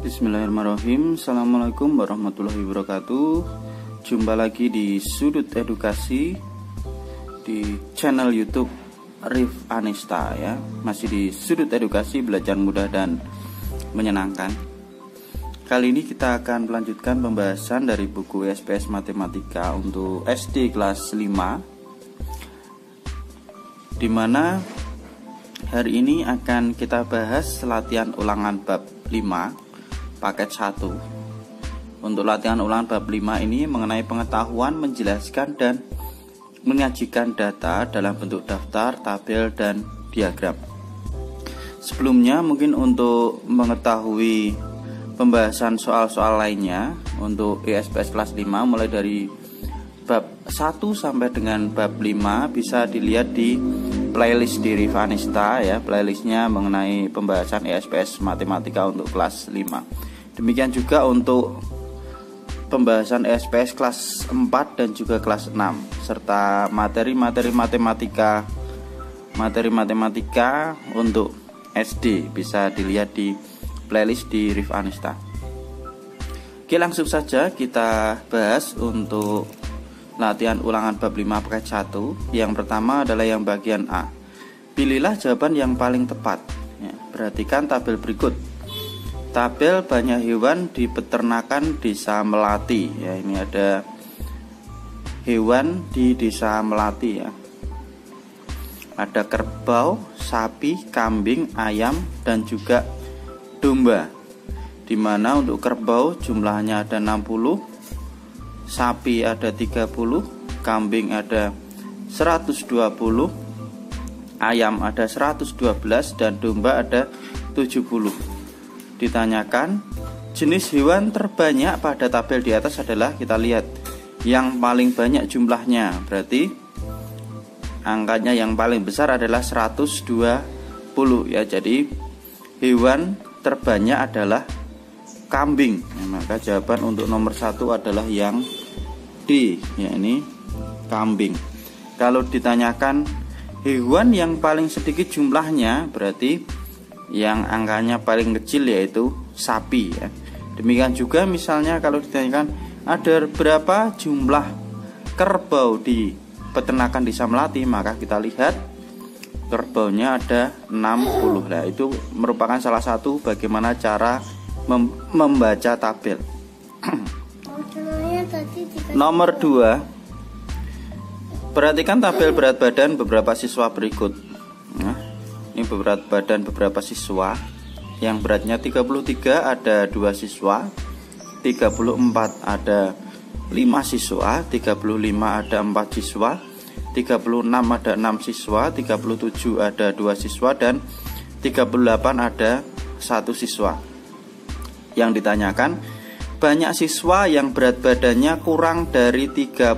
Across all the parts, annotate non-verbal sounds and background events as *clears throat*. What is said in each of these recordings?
Bismillahirrahmanirrahim. Assalamualaikum warahmatullahi wabarakatuh. Jumpa lagi di Sudut Edukasi Di channel Youtube Rif Anista ya. Masih di Sudut Edukasi Belajar mudah dan menyenangkan. Kali ini kita akan melanjutkan pembahasan dari buku SPS Matematika untuk SD kelas 5 Di mana hari ini akan kita bahas latihan ulangan bab 5 paket 1 Untuk latihan ulangan bab 5 ini mengenai pengetahuan, menjelaskan dan menyajikan data dalam bentuk daftar, tabel, dan diagram. Sebelumnya mungkin untuk mengetahui pembahasan soal-soal lainnya untuk ESPS kelas 5 mulai dari bab 1 sampai dengan bab 5 bisa dilihat di playlist di Rivanista ya playlistnya mengenai pembahasan ESPS matematika untuk kelas 5 Demikian juga untuk pembahasan SPS kelas 4 dan juga kelas 6 serta materi-materi matematika materi matematika untuk SD bisa dilihat di playlist di Rif Anista. Oke, langsung saja kita bahas untuk latihan ulangan bab 5 paket 1. Yang pertama adalah yang bagian A. Pilihlah jawaban yang paling tepat. Ya, perhatikan tabel berikut. Tabel banyak hewan di peternakan desa Melati. Ya ini ada hewan di desa Melati ya. Ada kerbau, sapi, kambing, ayam dan juga domba. Di mana untuk kerbau jumlahnya ada 60 sapi ada 30 kambing ada 120 ayam ada 112 dan domba ada 70 ditanyakan jenis hewan terbanyak pada tabel di atas adalah kita lihat yang paling banyak jumlahnya. Berarti angkanya yang paling besar adalah 120 ya. Jadi hewan terbanyak adalah kambing. Ya, maka jawaban untuk nomor satu adalah yang D ya ini kambing. Kalau ditanyakan hewan yang paling sedikit jumlahnya berarti yang angkanya paling kecil yaitu sapi ya. Demikian juga misalnya kalau ditanyakan ada berapa jumlah kerbau di peternakan di Melati maka kita lihat kerbaunya ada 60 lah itu merupakan salah satu bagaimana cara mem membaca tabel. Nomor 2 perhatikan tabel berat badan beberapa siswa berikut nah, ini berat badan beberapa siswa. Yang beratnya 33 ada dua siswa 34 ada 5 siswa 35 ada 4 siswa 36 ada 6 siswa 37 ada 2 siswa dan 38 ada satu siswa. Yang ditanyakan banyak siswa yang berat badannya kurang dari 35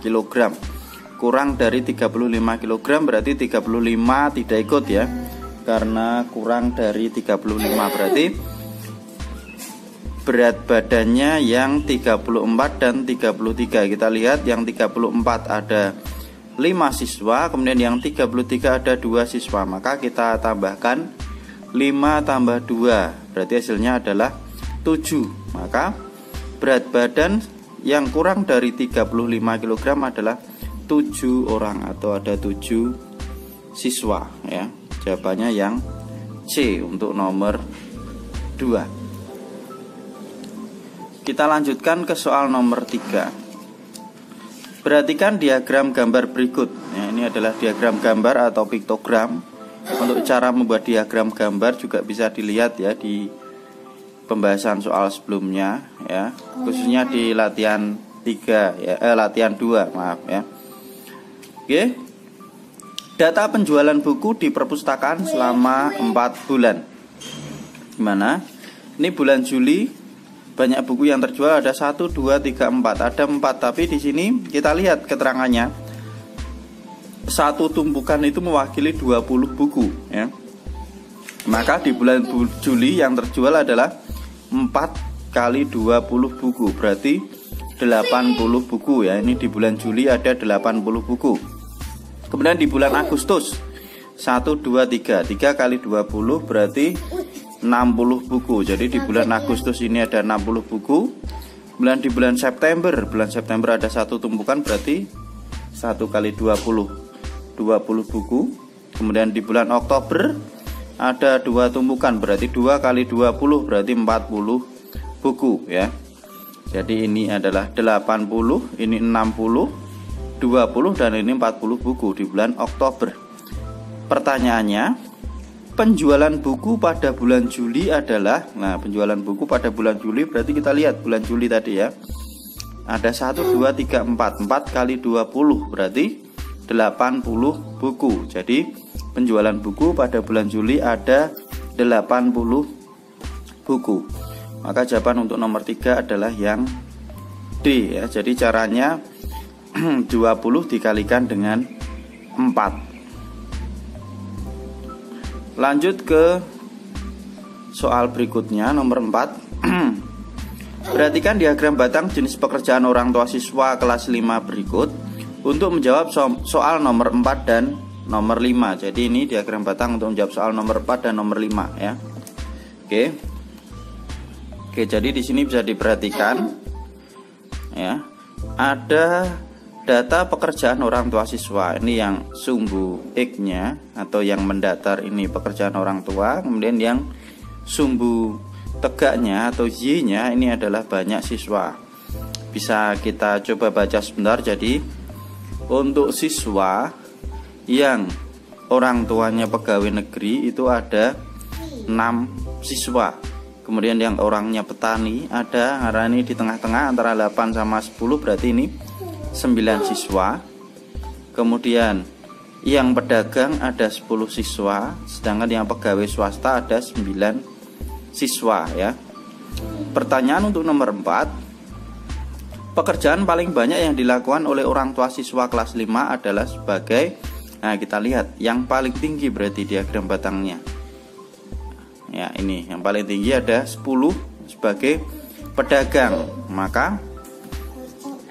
kg kurang dari 35 kg berarti 35 tidak ikut ya. Karena kurang dari 35 berarti berat badannya yang 34 dan 33 kita lihat yang 34 ada 5 siswa kemudian yang 33 ada 2 siswa. Maka kita tambahkan 5 tambah 2 berarti hasilnya adalah 7 maka berat badan yang kurang dari 35 kg adalah 7 orang atau ada 7 siswa ya. Jawabannya yang C untuk nomor 2. Kita lanjutkan ke soal nomor 3. Perhatikan diagram gambar berikut. Ya, ini adalah diagram gambar atau piktogram. Untuk cara membuat diagram gambar juga bisa dilihat ya di pembahasan soal sebelumnya ya, khususnya di latihan 3 ya, eh, latihan 2, maaf ya. Oke. Data penjualan buku di perpustakaan selama 4 bulan. Gimana? Ini bulan Juli banyak buku yang terjual ada 1 2 3 4. Ada 4 tapi di sini kita lihat keterangannya. Satu tumpukan itu mewakili 20 buku ya. Maka di bulan Juli yang terjual adalah 4 kali 20 buku berarti 80 buku ya ini di bulan Juli ada 80 buku Kemudian di bulan Agustus 1, 2, 3 3 kali 20 berarti 60 buku. Jadi di bulan Agustus ini ada 60 buku. Bulan di bulan September, bulan September ada satu tumpukan berarti satu kali 20 20 buku. Kemudian di bulan Oktober ada dua tumpukan berarti dua kali 20 berarti 40 buku ya. Jadi ini adalah 80, ini 60, 20 dan ini 40 buku di bulan Oktober. Pertanyaannya, penjualan buku pada bulan Juli adalah nah penjualan buku pada bulan Juli berarti kita lihat bulan Juli tadi ya. Ada 1 2 3 4 4 kali 20 berarti 80 buku. Jadi penjualan buku pada bulan Juli ada 80 buku. Maka jawaban untuk nomor 3 adalah yang D ya. Jadi caranya *clears throat* 20 dikalikan dengan 4 Lanjut ke soal berikutnya nomor 4. *clears throat* Perhatikan diagram batang jenis pekerjaan orang tua siswa kelas 5 berikut untuk menjawab soal nomor 4 dan nomor 5. Jadi ini diagram batang untuk menjawab soal nomor 4 dan nomor 5 ya. Oke. Oke, jadi di sini bisa diperhatikan ya. Ada data pekerjaan orang tua siswa. Ini yang sumbu X-nya atau yang mendatar ini pekerjaan orang tua. Kemudian yang sumbu tegaknya atau Y-nya ini adalah banyak siswa. Bisa kita coba baca sebentar. Jadi untuk siswa yang orang tuanya pegawai negeri itu ada 6 siswa. Kemudian yang orangnya petani ada karena ini di tengah-tengah antara 8 sama 10 berarti ini 9 siswa. Kemudian yang pedagang ada 10 siswa sedangkan yang pegawai swasta ada 9 siswa ya. Pertanyaan untuk nomor 4 pekerjaan paling banyak yang dilakukan oleh orang tua siswa kelas 5 adalah sebagai nah kita lihat yang paling tinggi berarti diagram batangnya. Ya ini. Yang paling tinggi ada 10 sebagai pedagang. Maka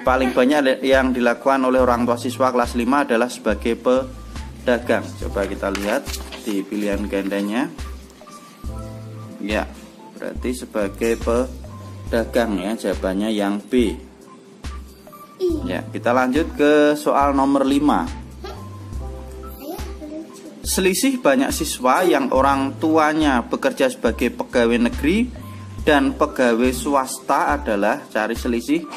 paling banyak yang dilakukan oleh orang tua siswa kelas 5 adalah sebagai pedagang. Coba kita lihat di pilihan gandanya. Ya, berarti sebagai pedagang ya, jawabannya yang B. Ya, kita lanjut ke soal nomor 5. Selisih banyak siswa yang orang tuanya bekerja sebagai pegawai negeri dan pegawai swasta adalah cari selisih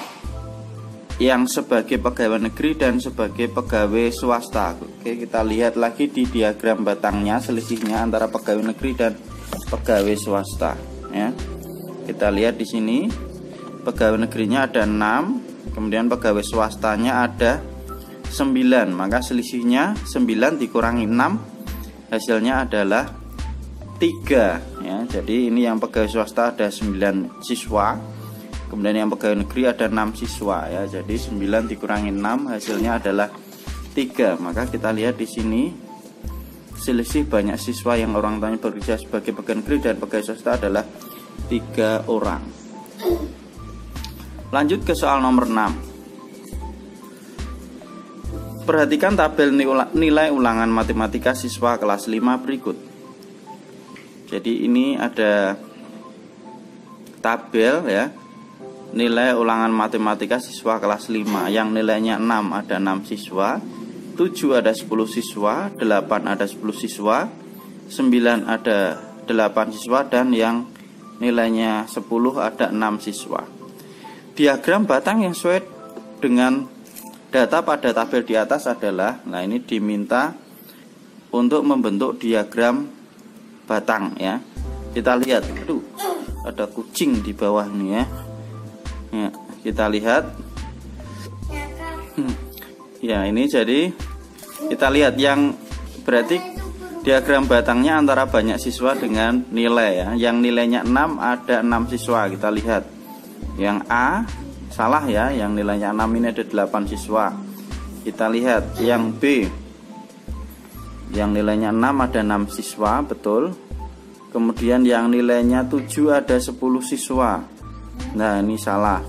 yang sebagai pegawai negeri dan sebagai pegawai swasta. Oke, kita lihat lagi di diagram batangnya selisihnya antara pegawai negeri dan pegawai swasta ya. Kita lihat di sini pegawai negerinya ada 6, kemudian pegawai swastanya ada 9. Maka selisihnya 9 dikurangi 6 hasilnya adalah 3 ya. Jadi ini yang pegawai swasta ada 9 siswa kemudian yang pegawai negeri ada 6 siswa ya. Jadi 9 dikurangi 6 hasilnya adalah 3 maka kita lihat di sini selisih banyak siswa yang orang tuanya bekerja sebagai pegawai negeri dan pegawai swasta adalah 3 orang. Lanjut ke soal nomor 6 Perhatikan tabel nilai ulangan matematika siswa kelas 5 berikut. Jadi ini ada tabel ya nilai ulangan matematika siswa kelas 5 yang nilainya 6 ada 6 siswa 7 ada 10 siswa 8 ada 10 siswa 9 ada 8 siswa dan yang nilainya 10 ada 6 siswa. Diagram batang yang sesuai dengan data pada tabel di atas adalah nah ini diminta untuk membentuk diagram batang ya. Kita lihat aduh ada kucing di bawah ini ya ya, kita lihat. Hmm. ya ini jadi kita lihat yang berarti diagram batangnya antara banyak siswa dengan nilai ya. Yang nilainya 6 ada 6 siswa. Kita lihat. Yang A salah ya. Yang nilainya 6 ini ada 8 siswa. Kita lihat. Yang B yang nilainya 6 ada 6 siswa. Betul. Kemudian yang nilainya 7 ada 10 siswa Nah ini salah.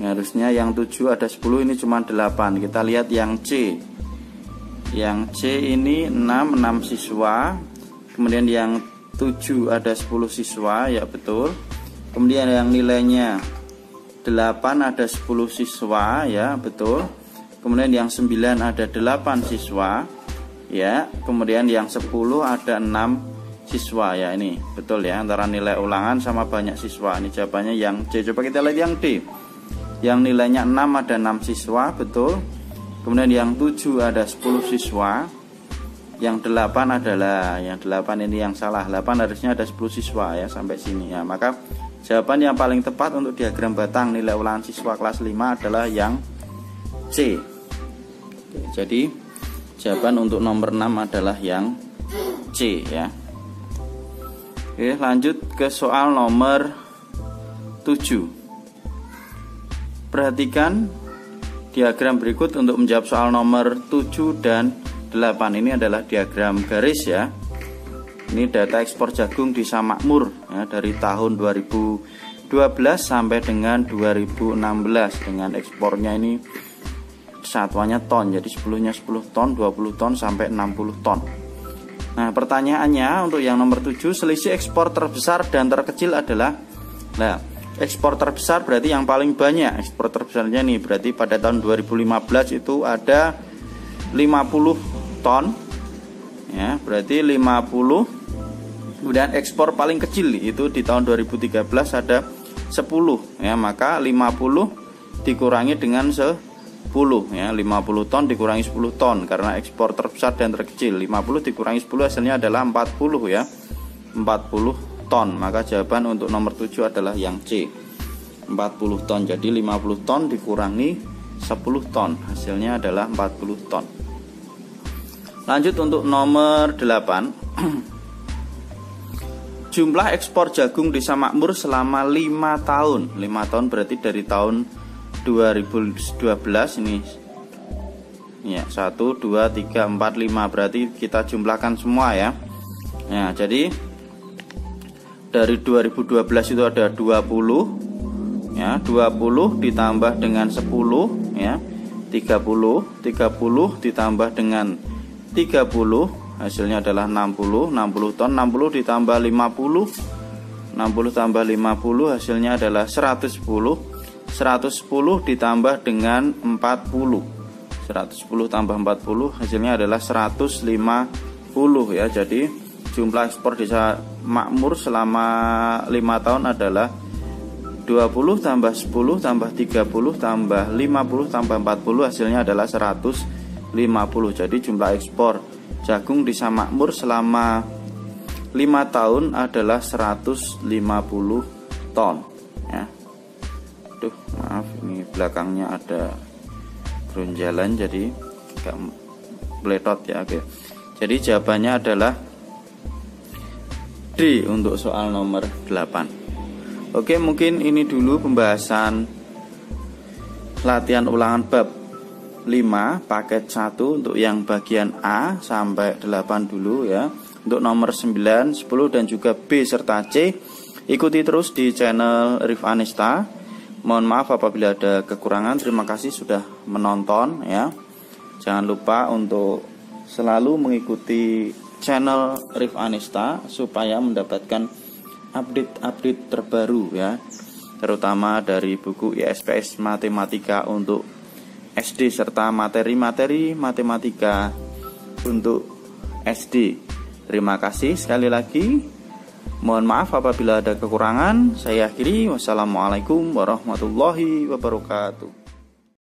Harusnya yang 7 ada 10 ini cuma 8 Kita lihat yang C. Yang C ini 6 6 siswa. Kemudian yang 7 ada 10 siswa ya betul. Kemudian yang nilainya 8 ada 10 siswa ya betul. Kemudian yang 9 ada 8 siswa ya. Kemudian yang 10 ada 6 siswa ya ini. Betul ya antara nilai ulangan sama banyak siswa. Ini jawabannya yang C. Coba kita lihat yang D. Yang nilainya 6 ada 6 siswa betul. Kemudian yang 7 ada 10 siswa. Yang 8 adalah yang 8 ini yang salah. 8 harusnya ada 10 siswa ya sampai sini ya. Maka jawaban yang paling tepat untuk diagram batang nilai ulangan siswa kelas 5 adalah yang C. Jadi jawaban untuk nomor 6 adalah yang C ya Oke lanjut ke soal nomor 7 perhatikan diagram berikut untuk menjawab soal nomor 7 dan 8 ini adalah diagram garis ya. Ini data ekspor jagung di Samakmur ya, dari tahun 2012 sampai dengan 2016 dengan ekspornya ini satuannya ton jadi sebelumnya 10 ton 20 ton sampai 60 ton nah pertanyaannya untuk yang nomor 7 selisih ekspor terbesar dan terkecil adalah nah ekspor terbesar berarti yang paling banyak. Ekspor terbesarnya nih berarti pada tahun 2015 itu ada 50 ton ya berarti 50 kemudian ekspor paling kecil itu di tahun 2013 ada 10 ya maka 50 dikurangi dengan 10 ya. 50 ton dikurangi 10 ton karena ekspor terbesar dan terkecil. 50 dikurangi 10 hasilnya adalah 40 ya. 40 ton. Maka jawaban untuk nomor 7 adalah yang C. 40 ton. Jadi 50 ton dikurangi 10 ton. Hasilnya adalah 40 ton. Lanjut untuk nomor 8 *clears throat* Jumlah ekspor jagung desa makmur selama 5 tahun. 5 tahun berarti dari tahun 2012 ini. Ya 1, 2, 3, 4, 5 Berarti kita jumlahkan semua ya. Ya jadi Dari 2012 itu ada 20 Ya 20 ditambah dengan 10 Ya 30 30 ditambah dengan 30 hasilnya adalah 60 60 ton 60 ditambah 50 60 tambah 50 hasilnya adalah 110 110 ditambah dengan 40 110 tambah 40 hasilnya adalah 150 ya. Jadi jumlah ekspor desa makmur selama 5 tahun adalah 20 tambah 10 tambah 30 tambah 50 tambah 40 hasilnya adalah 100 50 jadi jumlah ekspor jagung di Samakmur selama 5 tahun adalah 150 ton Duh maaf ini belakangnya ada jalan jadi agak beletot ya oke jadi jawabannya adalah D untuk soal nomor 8 Oke mungkin ini dulu pembahasan latihan ulangan bab 5 paket 1 untuk yang bagian A sampai 8 dulu ya. Untuk nomor 9, 10 dan juga B serta C ikuti terus di channel Rif Anista. Mohon maaf apabila ada kekurangan. Terima kasih sudah menonton ya. Jangan lupa untuk selalu mengikuti channel Rif Anista supaya mendapatkan update-update terbaru ya terutama dari buku ISPS Matematika untuk SD serta materi-materi matematika untuk SD. Terima kasih sekali lagi. Mohon maaf apabila ada kekurangan. Saya akhiri. Wassalamualaikum warahmatullahi wabarakatuh.